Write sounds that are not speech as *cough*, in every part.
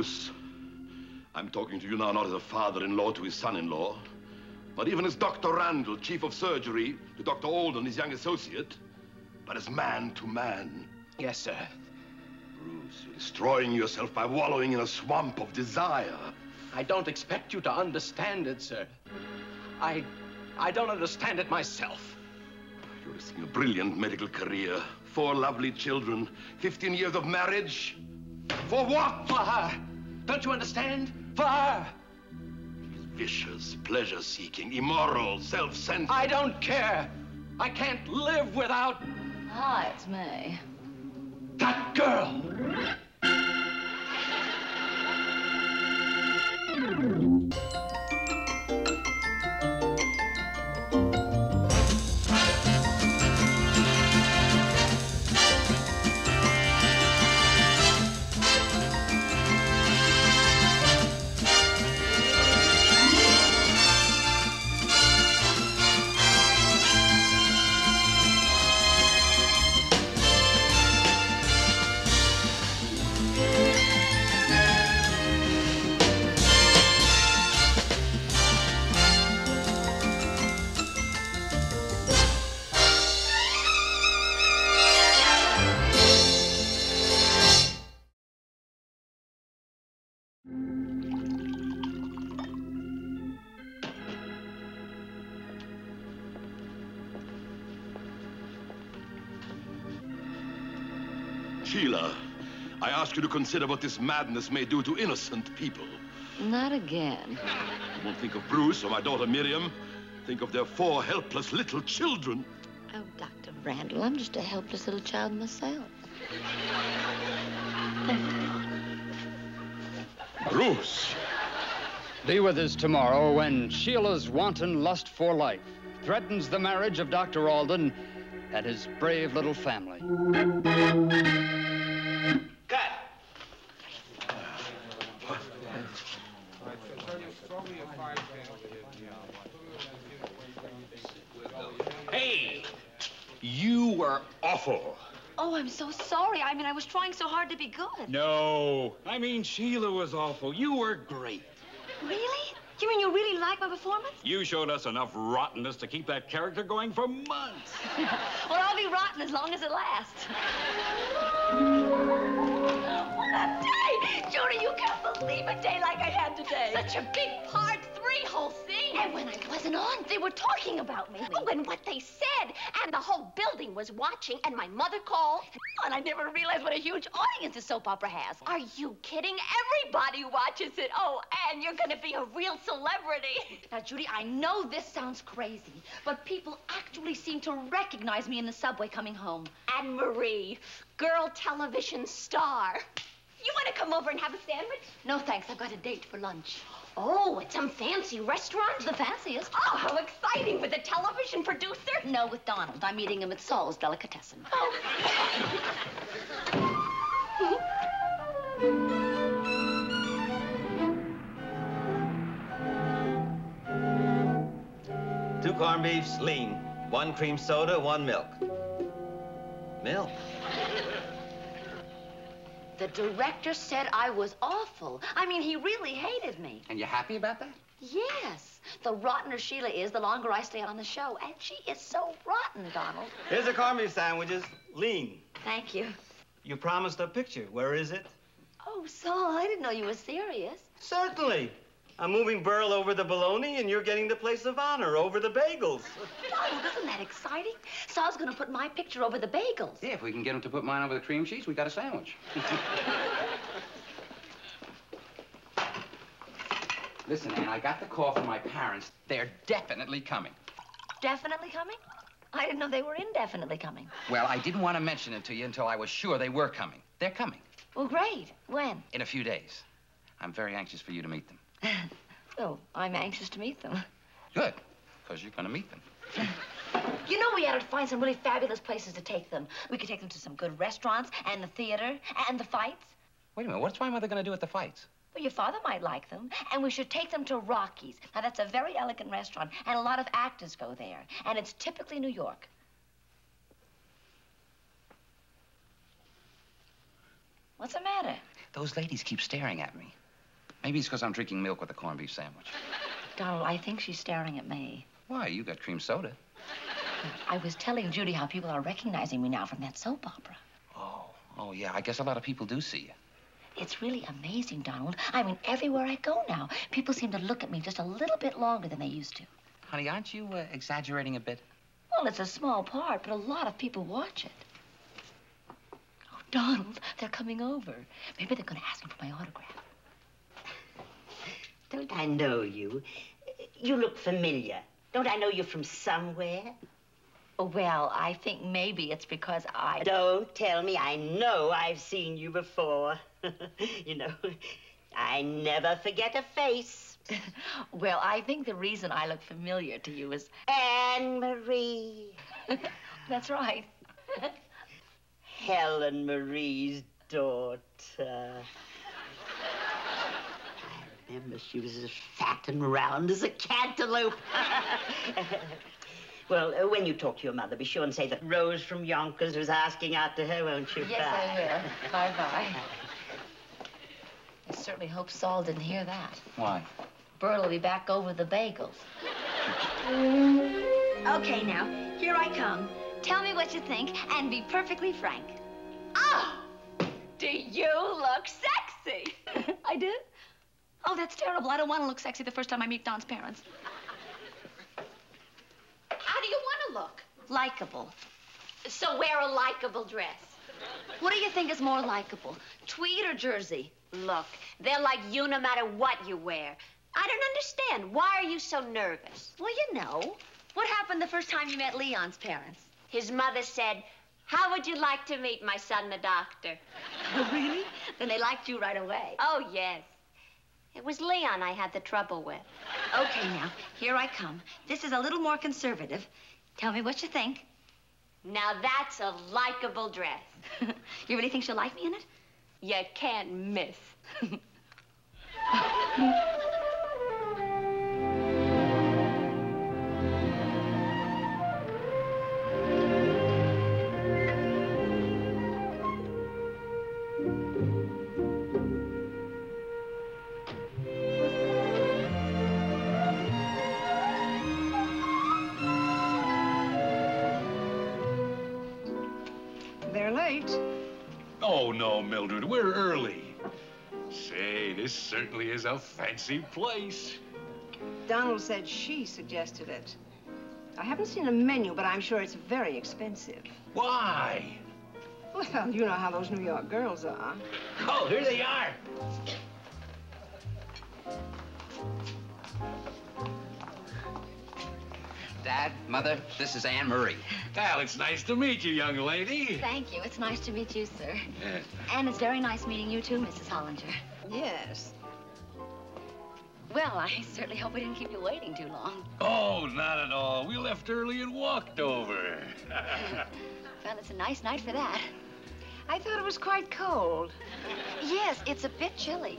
Bruce, I'm talking to you now not as a father-in-law to his son-in-law, but even as Dr. Randall, chief of surgery, to Dr. Alden, his young associate, but as man to man. Yes, sir. Bruce, you're destroying yourself by wallowing in a swamp of desire. I don't expect you to understand it, sir. I... I don't understand it myself. You're risking a brilliant medical career, four lovely children, 15 years of marriage. For what? For her. Don't you understand? For her. She's vicious, pleasure-seeking, immoral, self-centered. I don't care. I can't live without... Hi, it's May. That girl! Ask you to consider what this madness may do to innocent people. Not again. *laughs* You won't think of Bruce or my daughter Miriam. Think of their four helpless little children. Oh, Dr. Randall, I'm just a helpless little child myself. Bruce! Be with us tomorrow when Sheila's wanton lust for life threatens the marriage of Dr. Alden and his brave little family. Hey! You were awful. Oh, I'm so sorry. I mean, I was trying so hard to be good. No, I mean, Sheila was awful. You were great. Really? You mean you really like my performance? You showed us enough rottenness to keep that character going for months. *laughs* well, I'll be rotten as long as it lasts. Judy, you can't believe a day like I had today. Such a big part, three whole thing. And when I wasn't on, they were talking about me. Oh, and what they said. And the whole building was watching, and my mother called. And I never realized what a huge audience a soap opera has. Are you kidding? Everybody watches it. Oh, and you're gonna be a real celebrity. Now, Judy, I know this sounds crazy, but people actually seem to recognize me in the subway coming home. Ann Marie, girl television star. You want to come over and have a sandwich? No, thanks. I've got a date for lunch. Oh, at some fancy restaurant? The fanciest. Oh, how exciting. With a television producer? No, with Donald. I'm meeting him at Saul's Delicatessen. Oh. Two corned beefs, lean. One cream soda, one milk. Milk? The director said I was awful. I mean, he really hated me. And you're happy about that? Yes. The rottener Sheila is, the longer I stay on the show. And she is so rotten, Donald. Here's the corned sandwiches, lean. Thank you. You promised a picture. Where is it? Oh, Saul, I didn't know you were serious. Certainly. I'm moving Burl over the bologna, and you're getting the place of honor over the bagels. Donald, isn't that exciting? Saul's going to put my picture over the bagels. Yeah, if we can get him to put mine over the cream cheese, we got a sandwich. *laughs* Listen, Ann, I got the call from my parents. They're definitely coming. Definitely coming? I didn't know they were indefinitely coming. Well, I didn't want to mention it to you until I was sure they were coming. They're coming. Well, great. When? In a few days. I'm very anxious for you to meet them. Oh, I'm anxious to meet them. Good, because you're going to meet them. You know we ought to find some really fabulous places to take them. We could take them to some good restaurants and the theater and the fights. Wait a minute, what's my mother going to do at the fights? Well, your father might like them. And we should take them to Rocky's. Now, that's a very elegant restaurant, and a lot of actors go there. And it's typically New York. What's the matter? Those ladies keep staring at me. Maybe it's because I'm drinking milk with a corned beef sandwich. Donald, I think she's staring at me. Why? You got cream soda. I was telling Judy how people are recognizing me now from that soap opera. Oh, oh yeah. I guess a lot of people do see you. It's really amazing, Donald. I mean, everywhere I go now, people seem to look at me just a little bit longer than they used to. Honey, aren't you uh, exaggerating a bit? Well, it's a small part, but a lot of people watch it. Oh, Donald, they're coming over. Maybe they're going to ask me for my autograph. Don't I know you? You look familiar. Don't I know you from somewhere? Oh, well, I think maybe it's because I... Don't tell me. I know I've seen you before. *laughs* you know, I never forget a face. *laughs* well, I think the reason I look familiar to you is... Ann Marie. *laughs* That's right. Helen Marie's daughter. I remember she was as fat and round as a cantaloupe. *laughs* well, uh, when you talk to your mother, be sure and say that Rose from Yonkers was asking after her, won't you? Yes, I will. Bye-bye. I certainly hope Saul didn't hear that. Why? Bert will be back over the bagels. Okay, now, here I come. Tell me what you think and be perfectly frank. Oh! Do you look sexy? *laughs* I do? Oh, that's terrible. I don't want to look sexy the first time I meet Don's parents. How do you want to look? Likable. So wear a likable dress. What do you think is more likable, tweed or jersey? Look, they're like you no matter what you wear. I don't understand. Why are you so nervous? Well, you know. What happened the first time you met Leon's parents? His mother said, how would you like to meet my son, the doctor? Oh, *laughs* really? Then they liked you right away. Oh, yes. It was Leon I had the trouble with. Okay, now, here I come. This is a little more conservative. Tell me what you think. Now, that's a likable dress. *laughs* you really think she'll like me in it? You can't miss. *laughs* no, Mildred, we're early. Say, this certainly is a fancy place. Donald said she suggested it. I haven't seen a menu, but I'm sure it's very expensive. Why? Well, you know how those New York girls are. Oh, here they are. Dad, Mother, this is Ann Marie. Well, it's nice to meet you, young lady. Thank you. It's nice to meet you, sir. Yeah. And it's very nice meeting you, too, Mrs. Hollinger. Yes. Well, I certainly hope we didn't keep you waiting too long. Oh, not at all. We left early and walked over. *laughs* Well, it's a nice night for that. I thought it was quite cold. Yes, it's a bit chilly.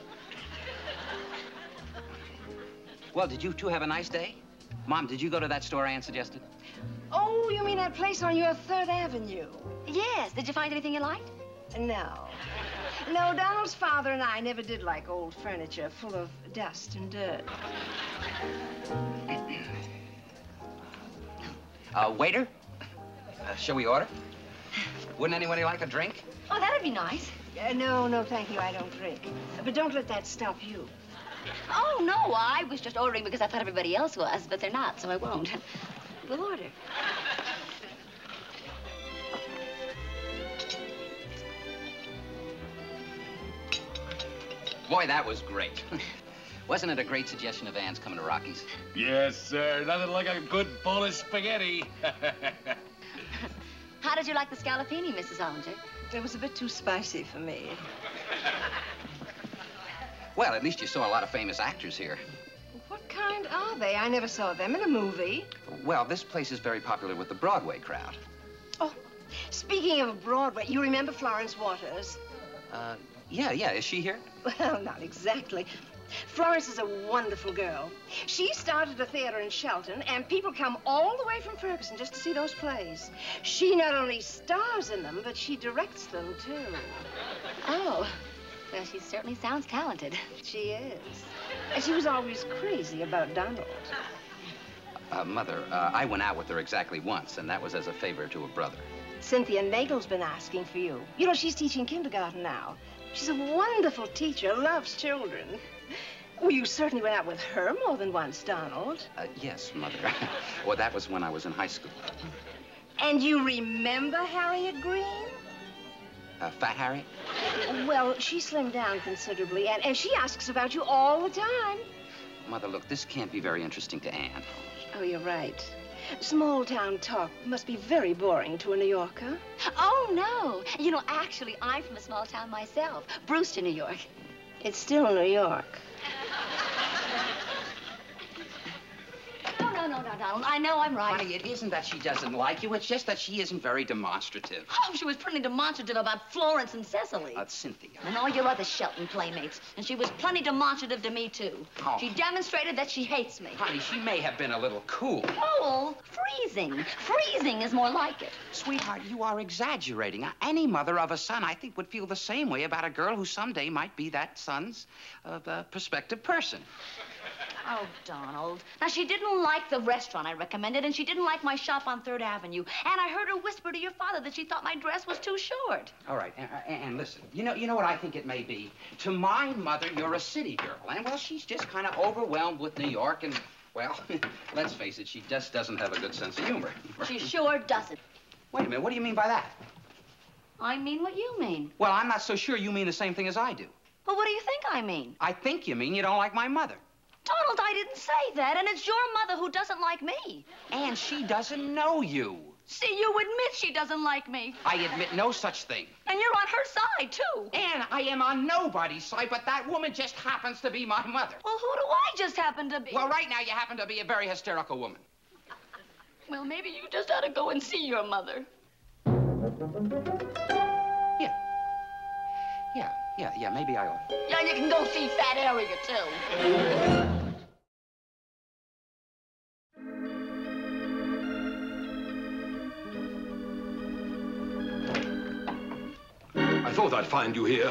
Well, did you two have a nice day? Mom, did you go to that store Ann suggested? Oh, you mean that place on your Third Avenue? Yes. Did you find anything you liked? No. No, Donald's father and I never did like old furniture full of dust and dirt. *clears throat* Uh, waiter? Uh, shall we order? Wouldn't anybody like a drink? Oh, that'd be nice. Uh, no, no, thank you. I don't drink. But don't let that stop you. Oh, no, I was just ordering because I thought everybody else was, but they're not, so I won't. *laughs* We'll order. Boy, that was great. *laughs* Wasn't it a great suggestion of Ann's coming to Rocky's? yes, sir. Nothing like a good bowl of spaghetti. *laughs* How did you like the scallopini, Mrs. Hollinger? It was a bit too spicy for me. Well, at least you saw a lot of famous actors here. What kind are they? I never saw them in a movie. Well, this place is very popular with the Broadway crowd. Oh, speaking of Broadway, you remember Florence Waters? Uh, yeah, yeah. Is she here? Well, not exactly. Florence is a wonderful girl. She started a theater in Shelton, and people come all the way from Ferguson just to see those plays. She not only stars in them, but she directs them, too. Oh. Well, she certainly sounds talented. She is. And she was always crazy about Donald. Uh, Mother, uh, I went out with her exactly once, and that was as a favor to a brother. Cynthia Nagel's been asking for you. You know, she's teaching kindergarten now. She's a wonderful teacher, loves children. Well, you certainly went out with her more than once, Donald. Uh, yes, Mother. *laughs* well, that was when I was in high school. And you remember Harriet Green? Uh, Fat Harry? Well, she slimmed down considerably, and, and she asks about you all the time. Mother, look, this can't be very interesting to Ann. Oh, you're right. Small town talk must be very boring to a New Yorker. Oh, no. You know, actually, I'm from a small town myself, Brewster, New York. It's still New York. No, no, Donald. I know I'm right. Honey, it isn't that she doesn't like you. It's just that she isn't very demonstrative. Oh, she was pretty demonstrative about Florence and Cecily. Uh, Cynthia. And all your other Shelton playmates. And she was plenty demonstrative to me, too. Oh. She demonstrated that she hates me. Honey, she may have been a little cool. Cool? Freezing. Freezing is more like it. Sweetheart, you are exaggerating. Any mother of a son, I think, would feel the same way about a girl who someday might be that son's uh, uh, prospective person. Oh, Donald. Now, she didn't like the restaurant I recommended, and she didn't like my shop on Third Avenue. And I heard her whisper to your father that she thought my dress was too short. All right, and, uh, and listen, you know, you know what I think it may be. To my mother, you're a city girl, and well, she's just kind of overwhelmed with New York, and well, *laughs* let's face it, she just doesn't have a good sense of humor. She sure doesn't. Wait a minute, what do you mean by that? I mean what you mean. Well, I'm not so sure you mean the same thing as I do. Well, what do you think I mean? I think you mean you don't like my mother. Donald, I didn't say that, and it's your mother who doesn't like me. And she doesn't know you. See, you admit she doesn't like me. I admit no such thing. And you're on her side, too. And I am on nobody's side, but that woman just happens to be my mother. Well, who do I just happen to be? Well, right now you happen to be a very hysterical woman. Well, maybe you just ought to go and see your mother. Yeah. Yeah, yeah, yeah, maybe I ought. Yeah, you can go see Fat Area, too. I thought I'd find you here.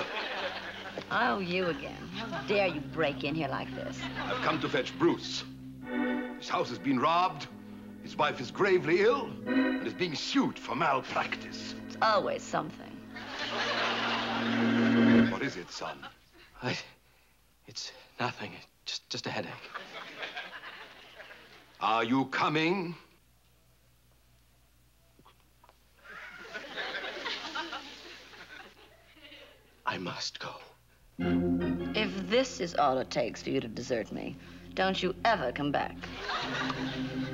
Oh, you again. How dare you break in here like this? I've come to fetch Bruce. His house has been robbed. His wife is gravely ill and is being sued for malpractice. It's always something. What is it, son? I, it's nothing. Just, just a headache. Are you coming? I must go. If this is all it takes for you to desert me, don't you ever come back.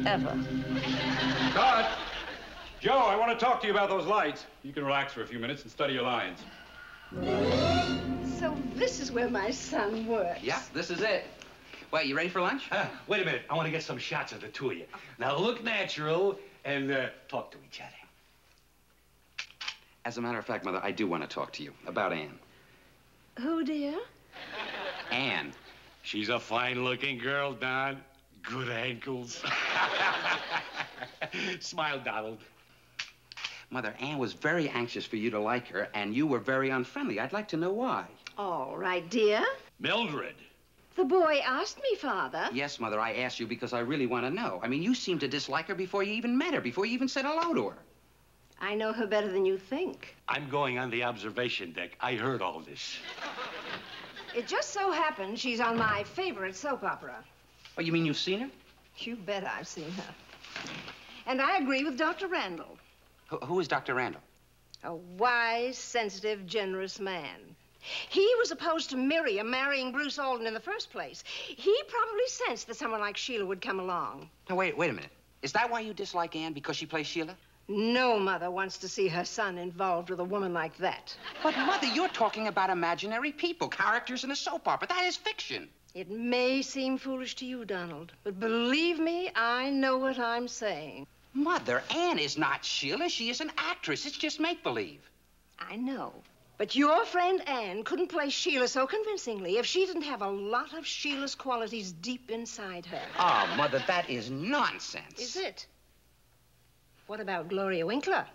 Ever. Todd! Joe, I want to talk to you about those lights. You can relax for a few minutes and study your lines. So this is where my son works. Yeah, this is it. Well, you ready for lunch? Uh, wait a minute. I want to get some shots of the two of you. Now look natural and uh, talk to each other. As a matter of fact, Mother, I do want to talk to you about Ann. Who, dear? Ann. She's a fine-looking girl, Don. Good ankles. *laughs* Smile, Donald. Mother, Ann was very anxious for you to like her, and you were very unfriendly. I'd like to know why. All right, dear. Mildred. The boy asked me, Father. Yes, Mother, I asked you because I really want to know. I mean, you seemed to dislike her before you even met her, before you even said hello to her. I know her better than you think. I'm going on the observation deck. I heard all this. It just so happens she's on my favorite soap opera. Oh, you mean you've seen her? You bet I've seen her. And I agree with Dr. Randall. Who, who is Dr. Randall? A wise, sensitive, generous man. He was opposed to Miriam marrying Bruce Alden in the first place. He probably sensed that someone like Sheila would come along. Now, wait, wait a minute. Is that why you dislike Ann, because she plays Sheila? No mother wants to see her son involved with a woman like that. But, Mother, you're talking about imaginary people, characters in a soap opera. That is fiction. It may seem foolish to you, Donald, but believe me, I know what I'm saying. Mother, Ann is not Sheila. She is an actress. It's just make-believe. I know. But your friend Ann couldn't play Sheila so convincingly if she didn't have a lot of Sheila's qualities deep inside her. Oh, Mother, that is nonsense. Is it? What about Gloria Winkler?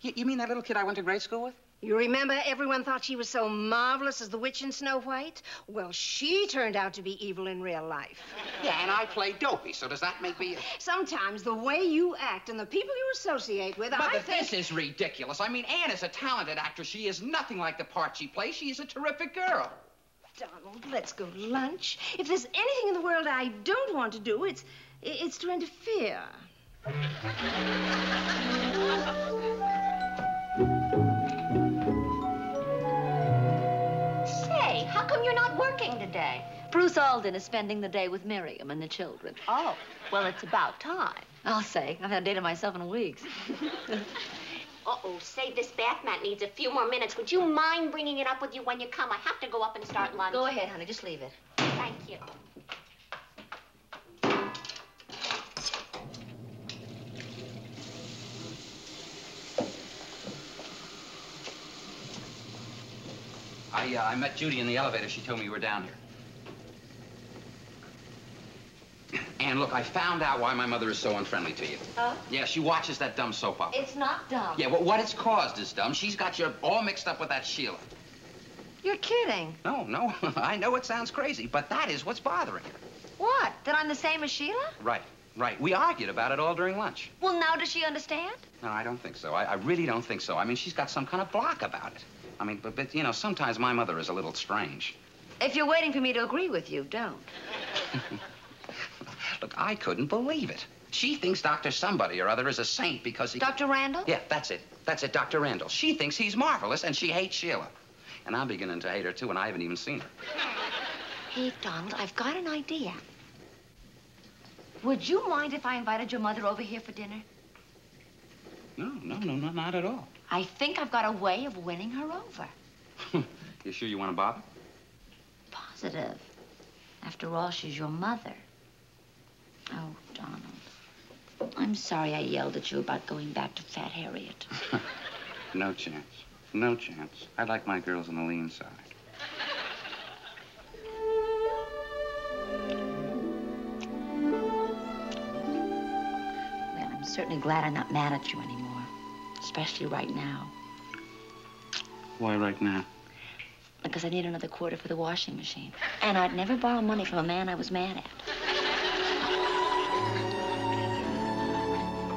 You, you mean that little kid I went to grade school with? You remember everyone thought she was so marvelous as the witch in Snow White? Well, she turned out to be evil in real life. Yeah, and I play dopey, so does that make me... Sometimes the way you act and the people you associate with, Mother, I think... this is ridiculous. I mean, Ann is a talented actress. She is nothing like the part she plays. She is a terrific girl. Donald, let's go to lunch. If there's anything in the world I don't want to do, it's it's to interfere. *laughs* come you're not working today? Bruce Alden is spending the day with Miriam and the children. Oh, well, it's about time. I'll say. I've had a day to myself in weeks. *laughs* Uh-oh, say this bath mat needs a few more minutes. Would you mind bringing it up with you when you come? I have to go up and start lunch. Go ahead, honey. Just leave it. Thank you. I, uh, I met Judy in the elevator. She told me you were down here. And look, I found out why my mother is so unfriendly to you. Huh? Yeah, she watches that dumb soap opera. It's not dumb. Yeah, well, what it's caused is dumb. She's got you all mixed up with that Sheila. You're kidding. No, no, *laughs* I know it sounds crazy, but that is what's bothering her. What? That I'm the same as Sheila? Right, right. We argued about it all during lunch. Well, now does she understand? No, I don't think so. I, I really don't think so. I mean, she's got some kind of block about it. I mean, but, but, you know, sometimes my mother is a little strange. If you're waiting for me to agree with you, don't. *laughs* Look, I couldn't believe it. She thinks Dr. Somebody or other is a saint because he... Dr. Randall? Yeah, that's it. That's it, Dr. Randall. She thinks he's marvelous, and she hates Sheila. And I'm beginning to hate her, too, and I haven't even seen her. *laughs* Hey, Donald, I've got an idea. Would you mind if I invited your mother over here for dinner? No, no, no, no, not at all. I think I've got a way of winning her over. *laughs* You sure you want to bother? Positive. After all, she's your mother. Oh, Donald. I'm sorry I yelled at you about going back to Fat Harriet. *laughs* No chance. No chance. I like my girls on the lean side. Well, I'm certainly glad I'm not mad at you anymore. Especially right now. Why right now? Because I need another quarter for the washing machine. And I'd never borrow money from a man I was mad at.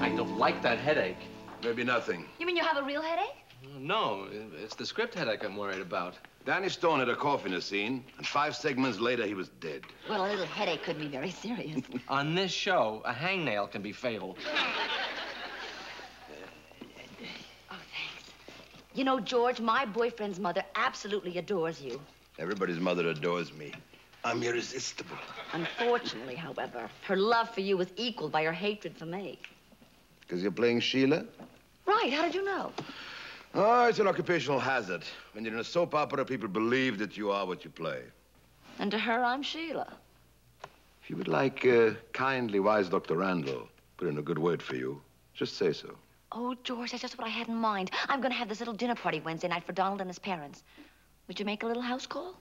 I don't like that headache. Maybe nothing. You mean you have a real headache? Uh, no, it's the script headache I'm worried about. Danny Stone had a cough in the scene, and five segments later, he was dead. Well, a little headache could be very serious. *laughs* On this show, a hangnail can be fatal. You know, George, my boyfriend's mother absolutely adores you. Everybody's mother adores me. I'm irresistible. Unfortunately, however, her love for you was equaled by her hatred for me. Because you're playing Sheila? Right, how did you know? Oh, it's an occupational hazard. When you're in a soap opera, people believe that you are what you play. And to her, I'm Sheila. If you would like uh, kindly, wise Dr. Randall put in a good word for you, just say so. Oh, George, that's just what I had in mind. I'm going to have this little dinner party Wednesday night for Donald and his parents. Would you make a little house call?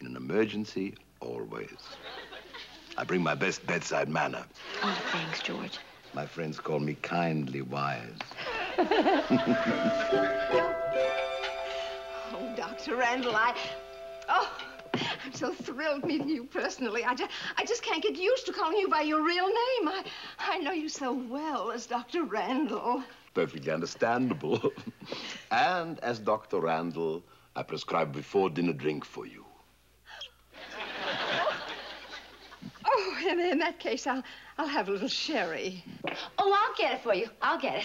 In an emergency, always. I bring my best bedside manner. Oh, thanks, George. My friends call me kindly wise. *laughs* Oh, Dr. Randall, I. Oh, I'm so thrilled meeting you personally. I just, I just can't get used to calling you by your real name. I, I know you so well as Dr. Randall. Perfectly understandable. *laughs* and as Dr. Randall, I prescribe before dinner drink for you. *laughs* Oh, in, in that case, I'll, I'll have a little sherry. Oh, I'll get it for you. I'll get it.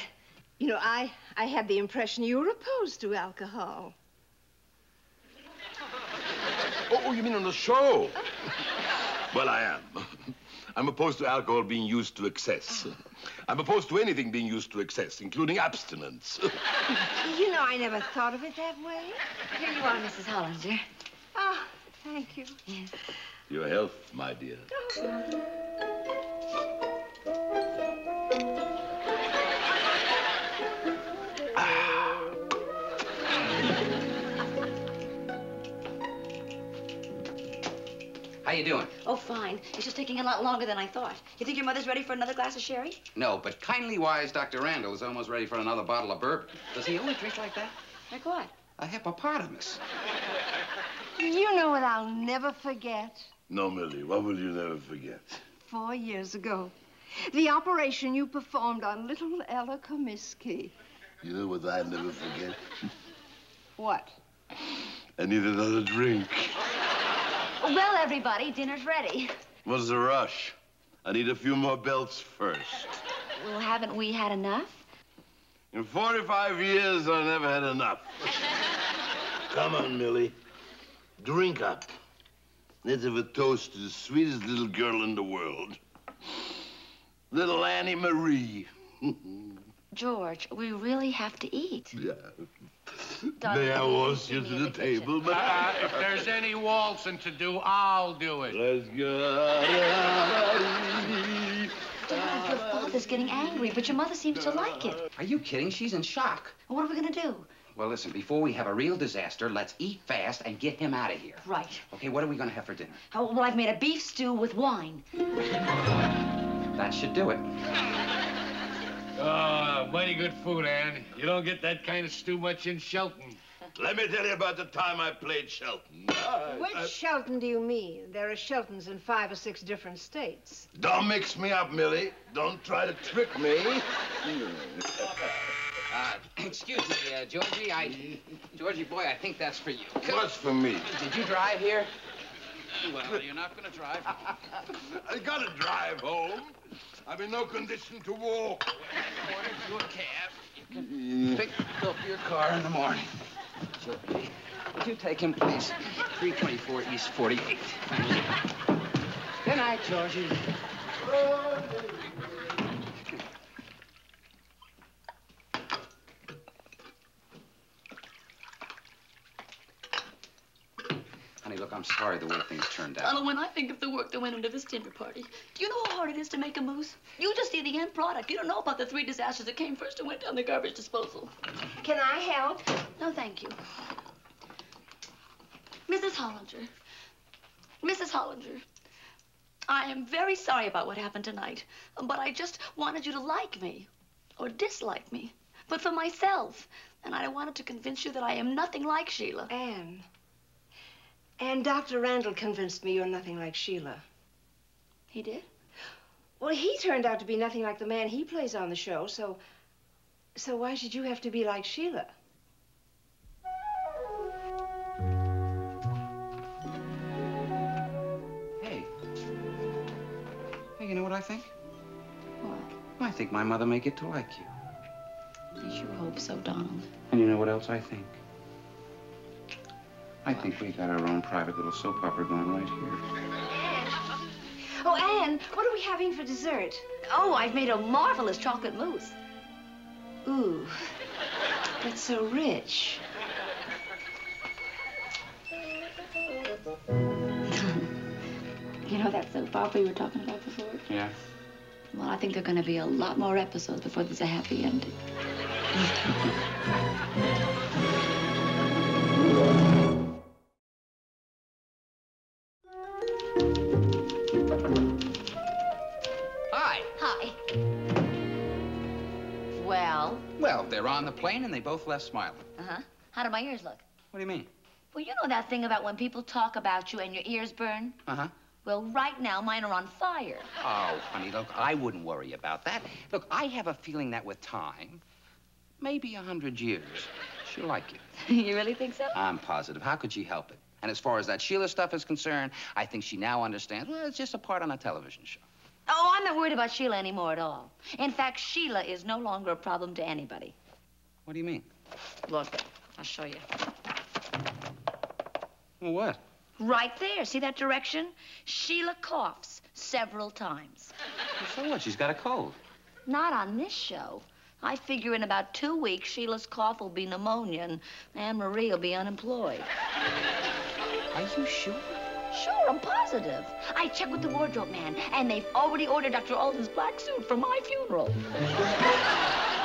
You know, I, I had the impression you were opposed to alcohol. Oh, oh, you mean on the show? well, I am. I'm opposed to alcohol being used to excess. I'm opposed to anything being used to excess, including abstinence. You know, I never thought of it that way. Here you are, Mrs. Hollinger. Oh, thank you. Yes. Your health, my dear. How you doing? Oh, fine. It's just taking a lot longer than I thought. You think your mother's ready for another glass of sherry? No, but kindly wise Dr. Randall is almost ready for another bottle of bourbon. Does he only drink like that? Like what? A hippopotamus. You know what I'll never forget? No, Millie, what will you never forget? Four years ago. The operation you performed on little Ella Comiskey. You know what I'll never forget? What? I need another drink. Well, everybody, dinner's ready. What's the rush? I need a few more belts first. Well, haven't we had enough? In 45 years, I never had enough. *laughs* Come on, Millie. Drink up. Let's have a toast to the sweetest little girl in the world. Little Annie Marie. *laughs* George, we really have to eat. Yeah. Darling, May I will you waltz you to a the table, but... Uh, if there's any waltzing to do, I'll do it. Let's go. Dad, your father's getting angry, but your mother seems to like it. Are you kidding? She's in shock. What are we gonna do? Well, listen, before we have a real disaster, let's eat fast and get him out of here. Right. Okay, what are we going to have for dinner? Oh, well, I've made a beef stew with wine. That should do it. *laughs* Oh, mighty good food, Ann. You don't get that kind of stew much in Shelton. Let me tell you about the time I played Shelton. Which Shelton do you mean? There are Sheltons in five or six different states. Don't mix me up, Millie. Don't try to trick me. Uh, *clears throat* excuse me, uh, Georgie. I, Georgie boy, I think that's for you. What's for me? Did you drive here? Well, you're not going to drive. *laughs* I gotta drive home. I'm in no condition to walk. Order you a cab. You can pick up your car in the morning. Georgie, would you take him, please? 324 East 48. Thank you. Good night, Georgie. Look, I'm sorry the way things turned out. Donald, when I think of the work that went into this dinner party, do you know how hard it is to make a mousse? You just see the end product. You don't know about the three disasters that came first and went down the garbage disposal. Can I help? No, thank you. Mrs. Hollinger. Mrs. Hollinger. I am very sorry about what happened tonight, but I just wanted you to like me or dislike me, but for myself. And I wanted to convince you that I am nothing like Sheila. Ann. And Dr. Randall convinced me you're nothing like Sheila. He did? Well, he turned out to be nothing like the man he plays on the show, so. So why should you have to be like Sheila? Hey. Hey, you know what I think? What? I think my mother may get to like you. I sure hope so, Donald. And you know what else I think? I think we got our own private little soap opera going right here. *laughs* Oh, Ann, what are we having for dessert? Oh, I've made a marvelous chocolate mousse. Ooh, that's so rich. *laughs* You know that soap opera you were talking about before? Yeah? Well, I think there are going to be a lot more episodes before there's a happy ending. *laughs* the plane and they both left smiling. uh-huh. How do my ears look? What do you mean? Well, you know that thing about when people talk about you and your ears burn? Uh-huh. Well, right now, mine are on fire. Oh, honey, look, I wouldn't worry about that. Look, I have a feeling that with time, maybe a hundred years, she'll like you. *laughs* you really think so? I'm positive. How could she help it? And as far as that Sheila stuff is concerned, I think she now understands, well, it's just a part on a television show. Oh, I'm not worried about Sheila anymore at all. In fact, Sheila is no longer a problem to anybody. What do you mean? Look, I'll show you. Well, what? Right there. See that direction? Sheila coughs several times. So what? She's got a cold. Not on this show. I figure in about two weeks, Sheila's cough will be pneumonia and Ann Marie will be unemployed. Are you sure? Sure, I'm positive. I checked with the wardrobe man, and they've already ordered Dr. Alden's black suit for my funeral. *laughs*